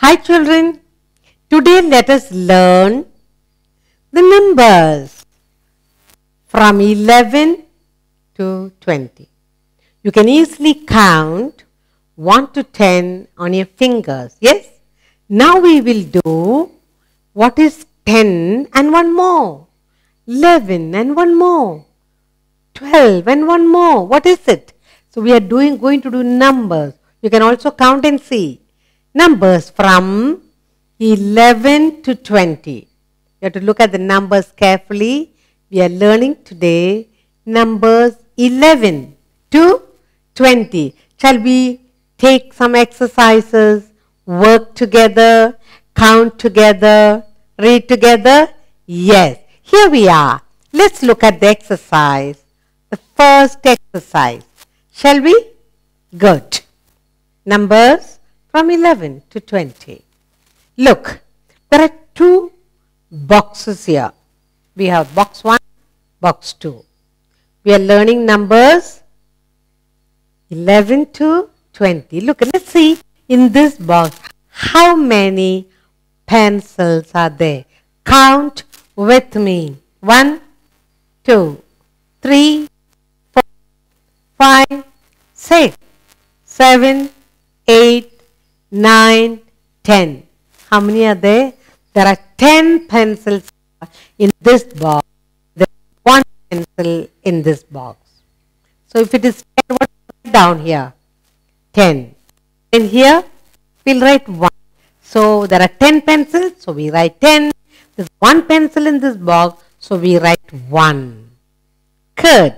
Hi children, today let us learn the numbers from 11 to 20. You can easily count 1 to 10 on your fingers. Yes? Now we will do what is 10 and one more, 11 and one more, 12 and one more. What is it? So we are doing going to do numbers. You can also count and see. Numbers from 11 to 20. You have to look at the numbers carefully. We are learning today numbers 11 to 20. Shall we take some exercises, work together, count together, read together? Yes. Here we are. Let's look at the exercise. The first exercise. Shall we? Good. Numbers from 11 to 20. Look, there are two boxes here. We have box 1, box 2. We are learning numbers 11 to 20. Look, let's see in this box how many pencils are there. Count with me. 1, 2, 3, 4, 5, 6, 7, 8, 9, 10. How many are there? There are 10 pencils in this box. There is one pencil in this box. So if it is 10, what is down here? 10. And here, we'll write 1. So there are 10 pencils, so we write 10. There's one pencil in this box, so we write 1. Good.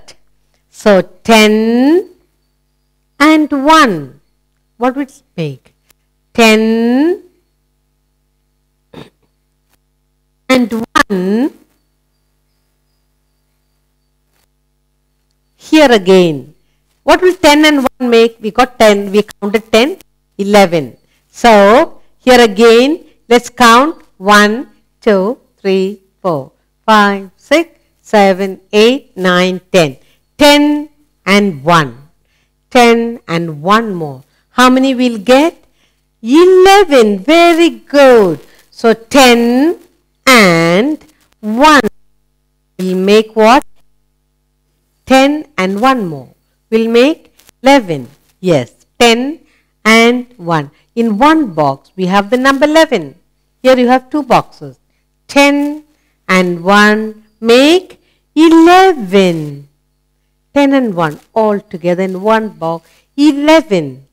So 10 and 1. What would it make? 10 and 1. Here again. What will 10 and 1 make? We got 10. We counted 10, 11. So, here again, let's count 1, 2, 3, 4, 5, 6, 7, 8, 9, 10. 10 and 1. 10 and 1 more. How many we'll get? 11. Very good. So 10 and 1 will make what? 10 and 1 more. We'll make 11. Yes, 10 and 1. In one box, we have the number 11. Here you have two boxes. 10 and 1 make 11. 10 and 1 all together in one box. 11.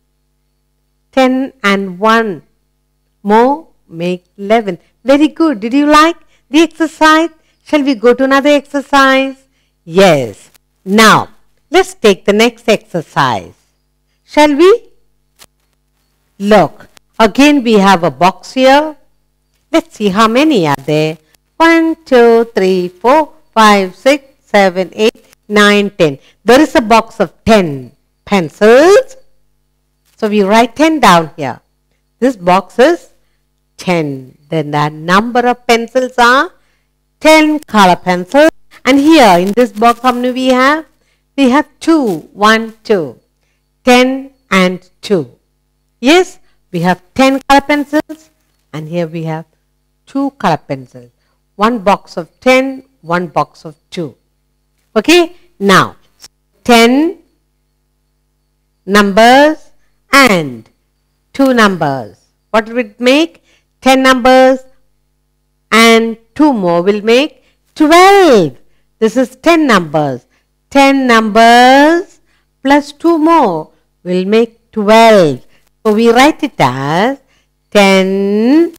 10 and 1 more make 11. Very good. Did you like the exercise? Shall we go to another exercise? Yes. Now, let's take the next exercise. Shall we? Look, again we have a box here. Let's see how many are there. 1, 2, 3, 4, 5, 6, 7, 8, 9, 10. There is a box of 10 pencils. So we write 10 down here. This box is 10. Then the number of pencils are 10 color pencils. And here in this box, how many we have? We have 2. 1, 2. 10 and 2. Yes, we have 10 color pencils. And here we have 2 color pencils. One box of 10, one box of 2. Okay, now 10 numbers and 2 numbers. What will it make? 10 numbers and 2 more will make 12. This is 10 numbers. 10 numbers plus 2 more will make 12. So we write it as 10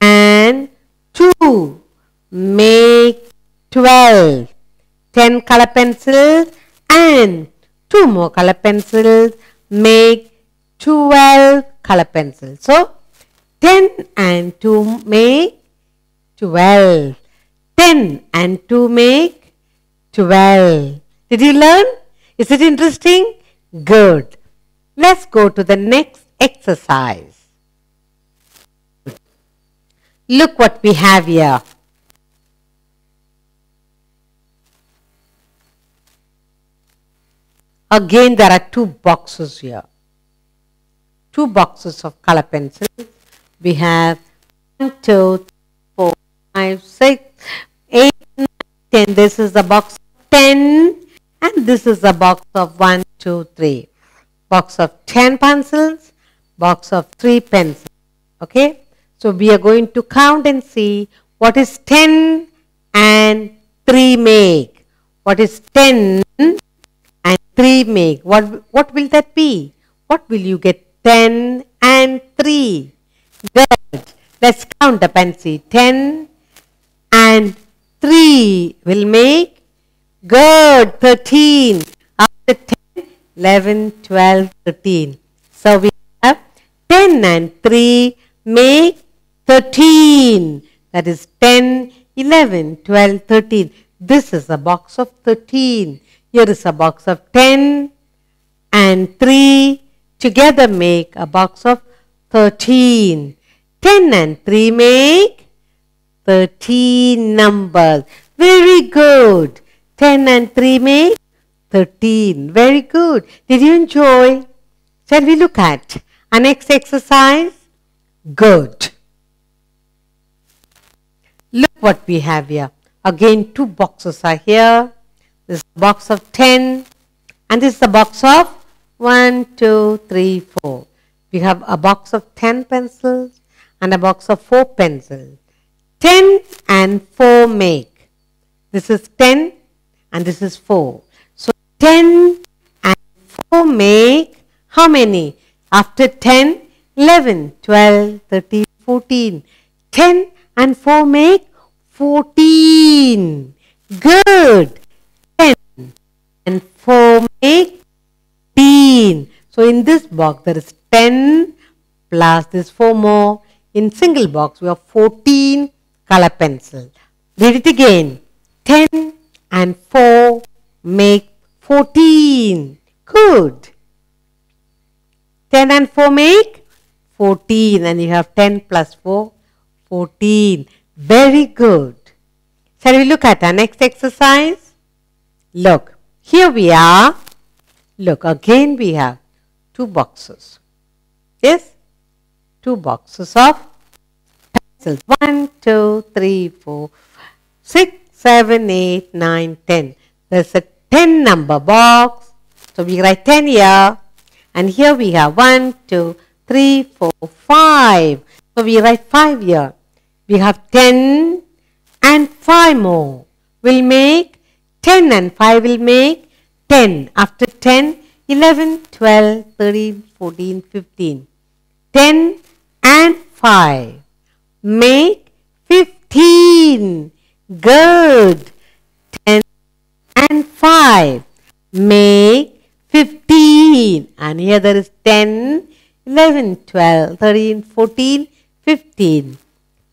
and 2 make 12. 10 color pencils and 2 more color pencils make 12 color pencils. So, 10 and 2 make 12. 10 and 2 make 12. Did you learn? Is it interesting? Good. Let's go to the next exercise. Look what we have here. Again, there are two boxes here. Two boxes of color pencils. we have 1, 2, 4, 5, 6, 8, 9, 10. This is the box of 10 and this is the box of 1, 2, 3. Box of 10 pencils, box of 3 pencils. Okay. So we are going to count and see what is 10 and 3 make. What is 10 and 3 make? What, what will that be? What will you get? 10 and 3. Good. Let's count the pencil. 10 and 3 will make good 13. After 10, 11, 12, 13. So we have 10 and 3 make 13. That is 10, 11, 12, 13. This is a box of 13. Here is a box of 10 and 3 together make a box of 13. 10 and 3 make 13 numbers. Very good. 10 and 3 make 13. Very good. Did you enjoy? Shall we look at our next exercise? Good. Look what we have here. Again, two boxes are here. This box of 10 and this is the box of 1, 2, 3, 4. We have a box of 10 pencils and a box of 4 pencils. 10 and 4 make. This is 10 and this is 4. So 10 and 4 make how many? After 10, 11, 12, 13, 14. 10 and 4 make 14. Good. 10 and 4 make 15. So in this box there is 10 plus this 4 more. In single box we have 14 color pencil. Read it again. 10 and 4 make 14. Good. 10 and 4 make 14 and you have 10 plus 4, 14. Very good. Shall we look at our next exercise? Look, here we are. Look, again we have two boxes. Yes? Two boxes of pencils. One, two, three, four, six, seven, eight, nine, ten. There's a 10 number box. So we write 10 here. And here we have 1, 2, 3, 4, 5. So we write 5 here. We have 10 and 5 more. We'll make 10 and 5 will make 10. After 10, 11, 12, 13, 14, 15. 10 and 5 make 15. Good. 10 and 5 make 15 and here there is 10, 11, 12, 13, 14, 15.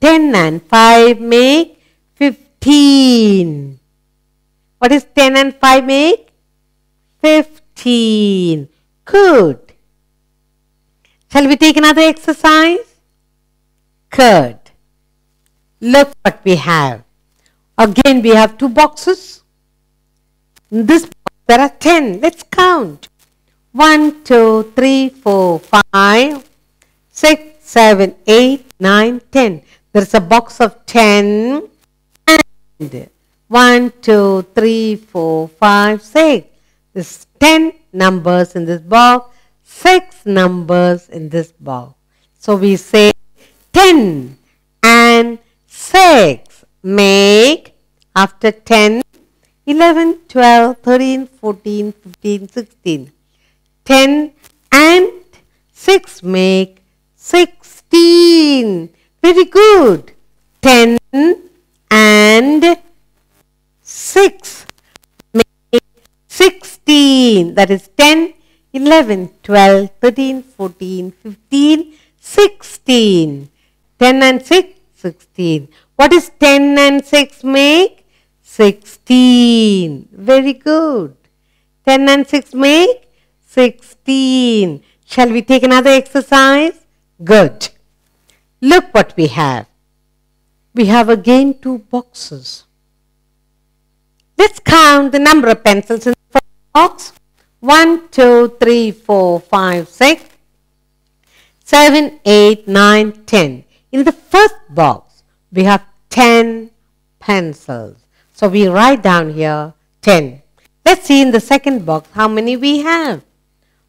10 and 5 make 15. What is 10 and 5 make? 15. Good. Shall we take another exercise? Good. Look what we have. Again we have two boxes. In this there are 10. Let's count. 1, 2, 3, 4, 5, 6, 7, 8, 9, 10. There's a box of 10 and 1, 2, 3, 4, 5, 6. There's 10 numbers in this box, 6 numbers in this box. So we say 10 and 6 make after 10 11, 12, 13, 14, 15, 16. 10 and 6 make 16. Very good. 10 and 6 make 16. That is 10, 11, 12, 13, 14, 15, 16. 10 and 6, 16. What is 10 and 6 make? 16. Very good. 10 and 6 make 16. Shall we take another exercise? Good. Look what we have. We have again two boxes. Let's count the number of pencils in box. 1, 2, 3, 4, 5, 6, 7, 8, 9, 10. In the first box, we have 10 pencils. So we write down here 10. Let's see in the second box how many we have.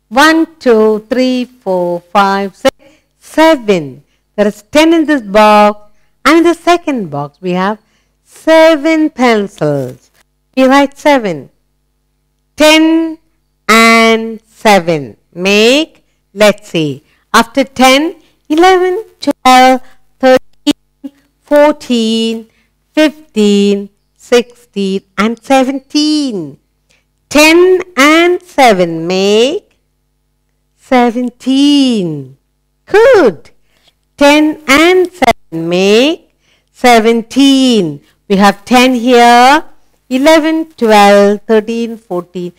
1, 2, 3, 4, 5, 6, 7. There is 10 in this box. And in the second box, we have 7 pencils. We write 7. 10 and 7 make, let's see, after 10, 11, 12, 13, 14, 15, 16 and 17. 10 and 7 make 17. Good. 10 and 7 make 17. We have 10 here, 11, 12, 13, 14,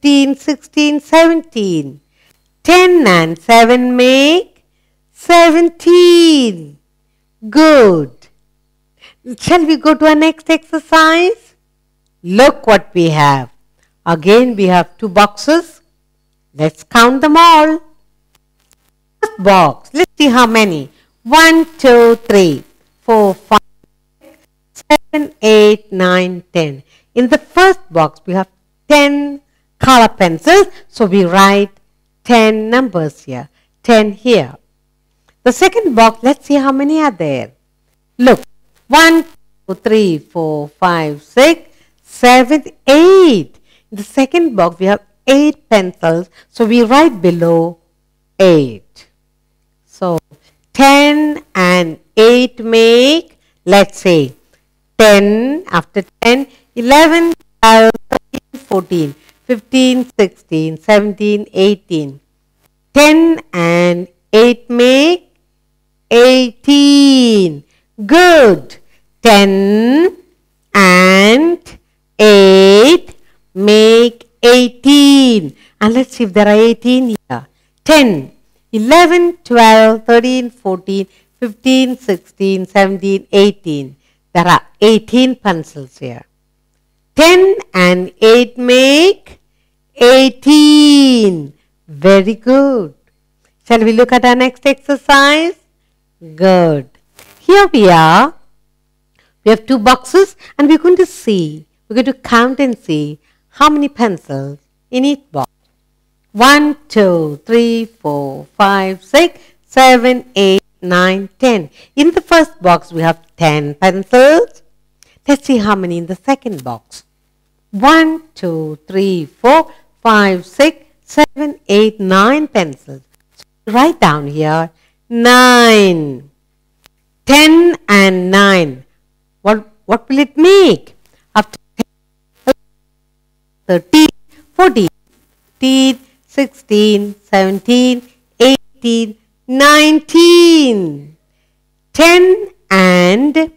15, 16, 17. 10 and 7 make 17. Good. Shall we go to our next exercise? Look what we have. Again we have two boxes. Let's count them all. First box. Let's see how many. 1, 2, 3, 4, 5, 7, 8, 9, 10. In the first box we have 10 color pencils. So we write 10 numbers here. 10 here. The second box, let's see how many are there. Look, 1, 2, 3, 4, 5, 6, 7, 8. In the second box, we have 8 pencils. So we write below 8. So 10 and 8 make, let's say, 10, after 10, 11, 12, 13, 14, 15, 16, 17, 18. 10 and 8 make 18. Good. 10 and 8 make 18. And let's see if there are 18 here. 10, 11, 12, 13, 14, 15, 16, 17, 18. There are 18 pencils here. 10 and 8 make 18. Very good. Shall we look at our next exercise? Good. Here we are. We have two boxes and we're going to see, we're going to count and see how many pencils in each box. 1, 2, 3, 4, 5, 6, 7, 8, 9, 10. In the first box we have 10 pencils. Let's see how many in the second box. 1, 2, 3, 4, 5, 6, 7, 8, 9 pencils. So write down here 9. 10 and 9. What, what will it make? After 10, 13, 14, 15, 16, 17, 18, 19. 10 and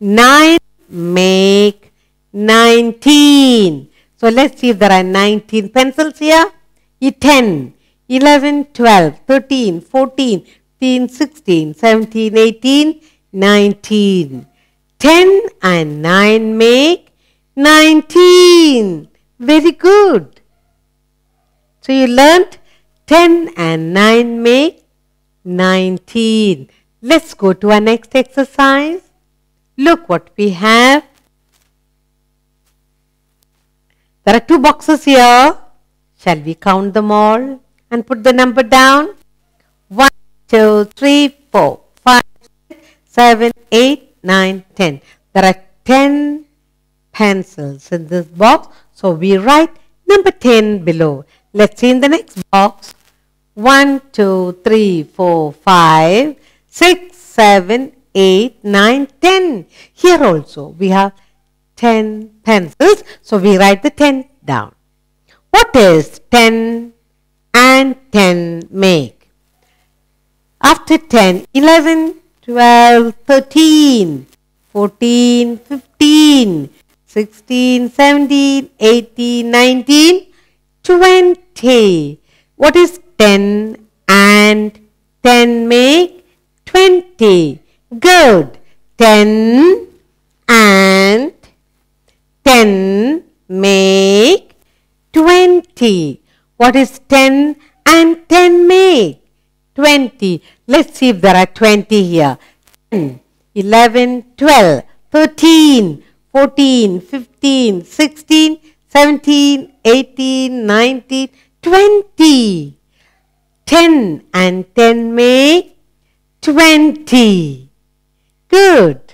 9 make 19. So let's see if there are 19 pencils here. 10, 11, 12, 13, 14, 15, 16, 17, 18, 19. 10 and 9 make 19. Very good. So you learnt 10 and 9 make 19. Let's go to our next exercise. Look what we have. There are two boxes here. Shall we count them all and put the number down? 1, 2, 3, 4, 5, 6, 7, 8, 9, 10. There are 10 pencils in this box. So we write number 10 below. Let's see in the next box. 1, 2, 3, 4, 5, 6, 7, 8, 9, 10. Here also we have 10 pencils. So we write the 10 down. What is 10 and 10 make? After 10, 11, 12, 13, 14, 15, 16, 17, 18, 19, 20. What is 10 and 10 make? 20. Good. 10 and 10 make 20. What is 10 and 10 make? 20. Let's see if there are 20 here. 10, 11, 12, 13, 14, 15, 16, 17, 18, 19, 20. 10 and 10 make 20. Good.